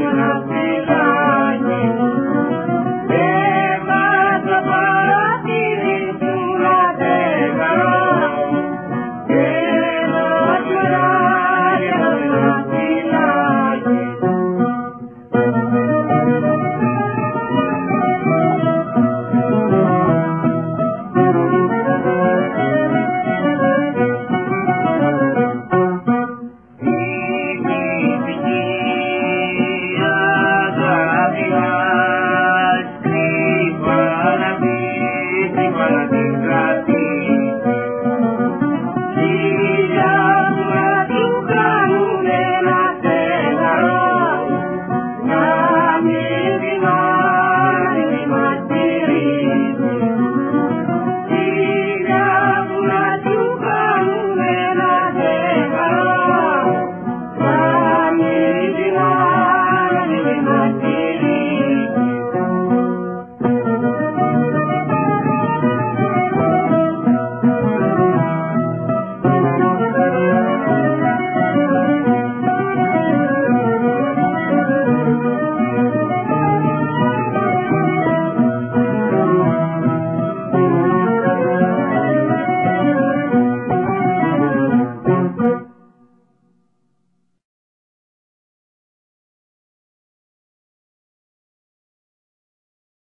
Krishna